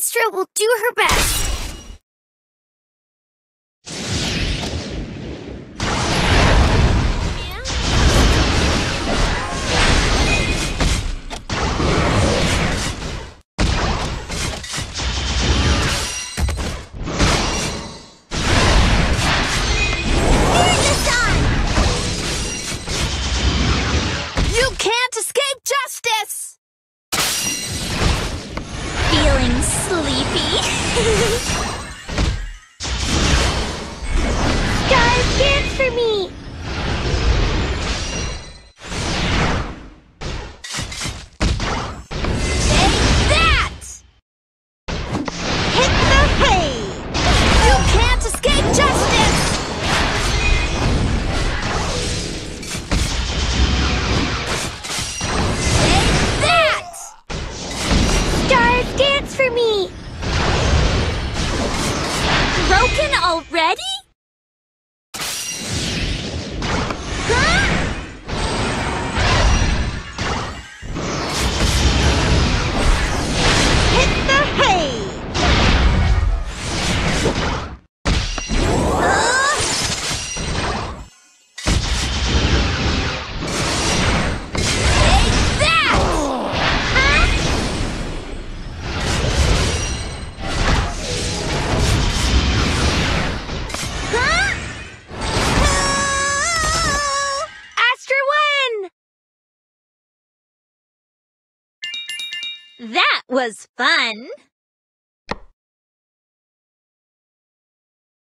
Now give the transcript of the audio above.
Astra will do her best. Sleepy? Guys, dance for me! Broken already? That was fun.